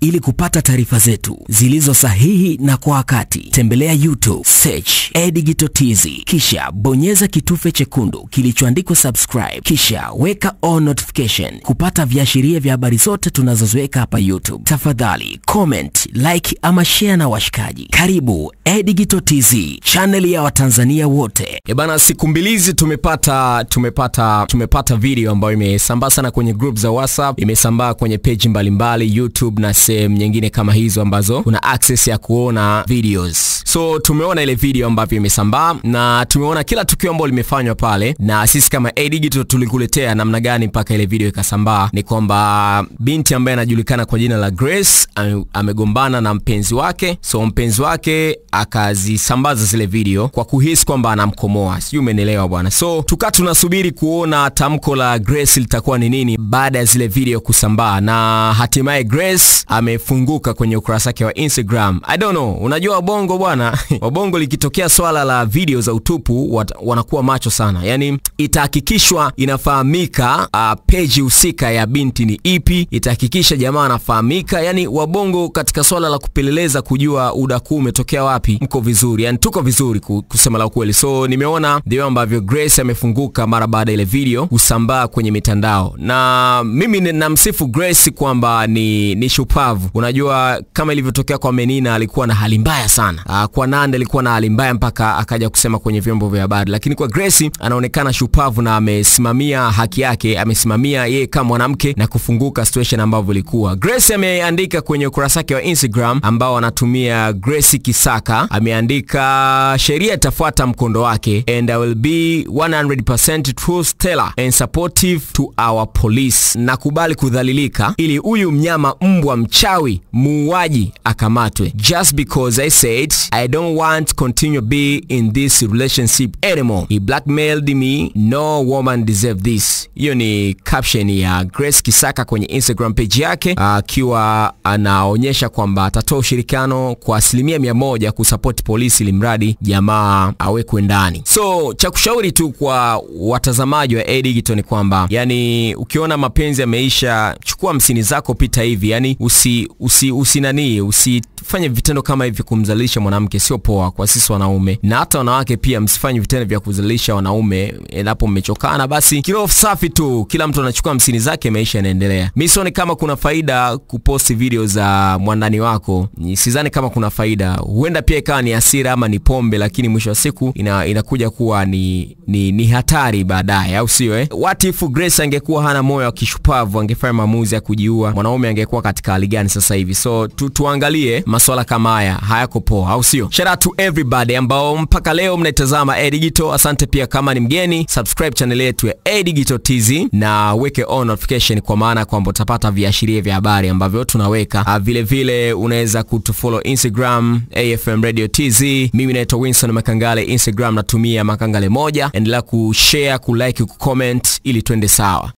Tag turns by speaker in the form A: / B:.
A: Ili kupata taarifa zetu zilizo sahihi na kwa wakati, tembelea YouTube, search Digital TZ, kisha bonyeza kitufe chekundu kilichoandikwa subscribe, kisha weka all notification kupata viashiria vya habari zote tunazoziweka hapa YouTube. Tafadhali comment, like ama share na washikaji. Karibu Digital TZ, channel ya Watanzania wote.
B: E bana, siku mbili hizi tumepata tumepata tumepata video ambayo imesambaa sana kwenye group za WhatsApp, imesambaa kwenye page mbalimbali mbali, YouTube na sehemu nyingine kama hizo ambazo kuna access ya kuona videos. So tumeona ile video ambavyo imesambaa na tumeona kila tukio ambalo limefanywa pale, na sisi kama A Digital tulikuletea namna gani mpaka ile video ikasambaa. Ni kwamba binti ambaye anajulikana kwa jina la Grace amegombana na mpenzi wake, so mpenzi wake akazisambaza zile video kwa kuhisi kwamba anamkomoa, sijui umenielewa bwana. So tukaa tunasubiri kuona tamko la Grace litakuwa ni nini baada ya zile video kusambaa, na hatimaye Grace amefunguka kwenye ukurasa wake wa Instagram. I don't know, unajua bongo bwana wabongo likitokea swala la video za utupu wat, wanakuwa macho sana, yani itahakikishwa inafahamika uh, peji husika ya binti ni ipi, itahakikisha jamaa anafahamika. Yani wabongo katika swala la kupeleleza kujua udakuu umetokea wapi, mko vizuri, yani tuko vizuri kusema la ukweli. So nimeona ndio ambavyo Grace amefunguka mara baada ile video kusambaa kwenye mitandao, na mimi namsifu Grace kwamba ni, ni shupavu. Unajua kama ilivyotokea kwa Menina, alikuwa na hali mbaya sana. Uh, kwa Nandi alikuwa na hali mbaya mpaka akaja kusema kwenye vyombo vya habari, lakini kwa Grace anaonekana shupavu na amesimamia haki yake, amesimamia yeye kama mwanamke na kufunguka situation ambavyo ilikuwa. Grace ameandika kwenye ukurasa wake wa Instagram ambao anatumia Grace Kisaka, ameandika sheria itafuata mkondo wake and I will be 100% true stellar and supportive to our police. Nakubali kudhalilika ili huyu mnyama mbwa mchawi muuaji akamatwe just because I said I don't want continue be in this relationship anymore. He blackmailed me. No woman deserve this. Hiyo ni caption ya Grace Kisaka kwenye Instagram page yake akiwa anaonyesha kwamba atatoa ushirikiano kwa asilimia mia moja kusupport polisi ili mradi jamaa awekwe ndani. So cha kushauri tu kwa watazamaji wa Edigito ni kwamba yani, ukiona mapenzi yameisha, chukua hamsini zako, pita hivi, yani usi usi usi nani usifanye vitendo kama hivi kumzalisha mwanamke, sio poa kwa sisi wanaume, na hata wanawake pia msifanye vitendo vya kuzalisha wanaume. Endapo mmechokana, basi kilo safi tu, kila mtu anachukua hamsini zake, maisha yanaendelea. Mi sioni kama kuna faida kuposti video za mwandani wako, sizani kama kuna faida. Huenda pia ikawa ni asira ama ni pombe, lakini mwisho wa siku ina, inakuja kuwa ni, ni, ni hatari baadaye, au sio eh? What if Grace angekuwa hana moyo wa kishupavu, angefanya maamuzi ya kujiua, mwanaume angekuwa katika hali gani sasa hivi? So tu, tuangalie maswala kama haya, hayako poa, au sio? Shout out to everybody ambao mpaka leo mnaitazama A Digital. Asante pia kama ni mgeni, subscribe channel yetu ya A Digital TZ na weke on notification, kwa maana kwamba utapata viashiria vya habari ambavyo tunaweka. Ah, Vile vile unaweza kutufollow Instagram AFM Radio TZ. Mimi naitwa Winston Makangale, Instagram natumia makangale moja. Endelea kushare, kulike, kucomment ili tuende sawa.